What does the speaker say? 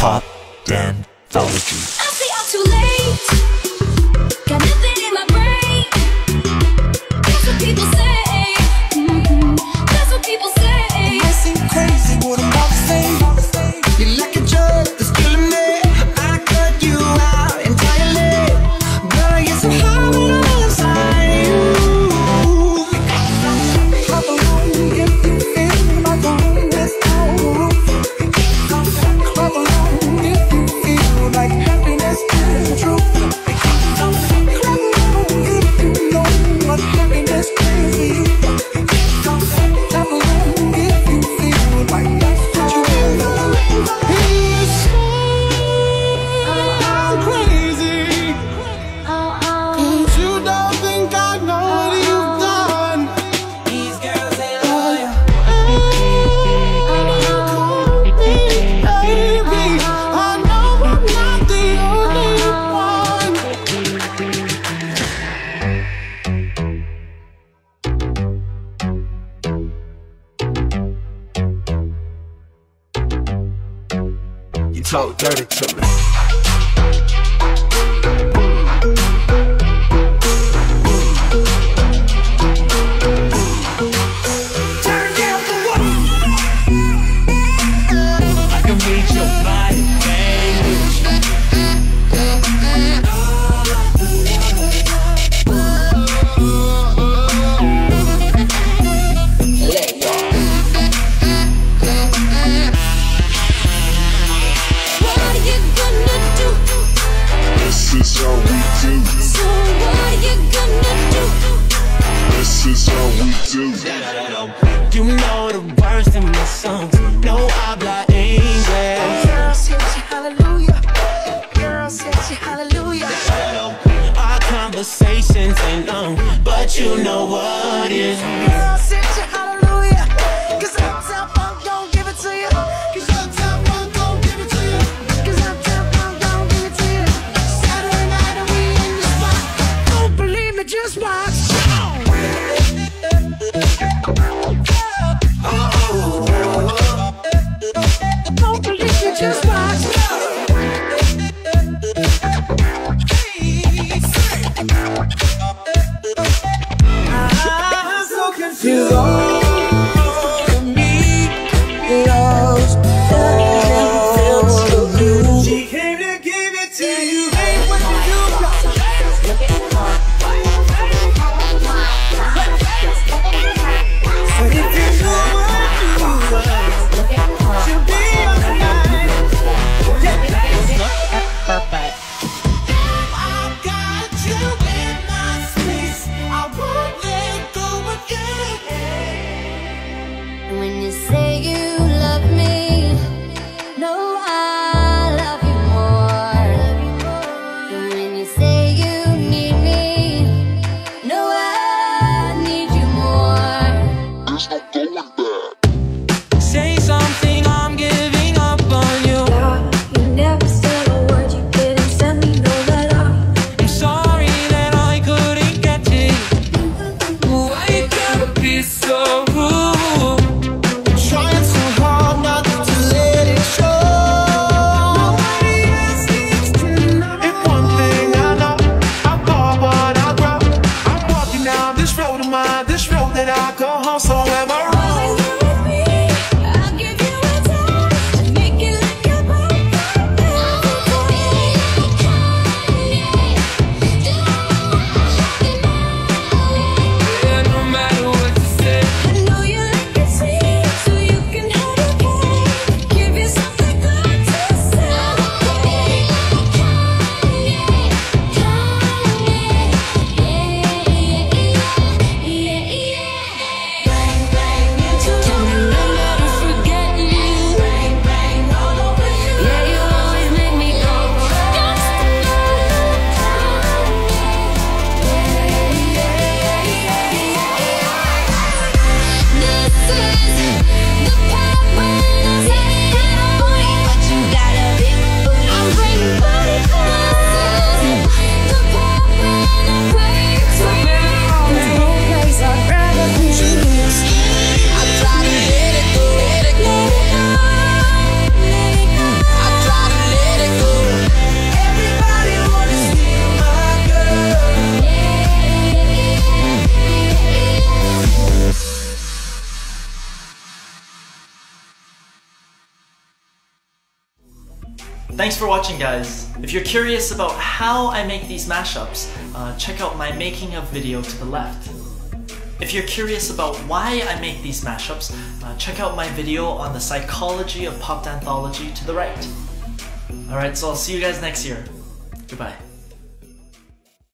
Pop, dance, pop, dance. Thank talk dirty to me. You know the words in my songs. No I habla English. Girl, said she hallelujah. Girl, said she hallelujah. Our conversations ain't long But you know what is. Girl, said you just watch. me. song ever. Thanks for watching, guys. If you're curious about how I make these mashups, uh, check out my making of video to the left. If you're curious about why I make these mashups, uh, check out my video on the psychology of pop anthology to the right. Alright, so I'll see you guys next year. Goodbye.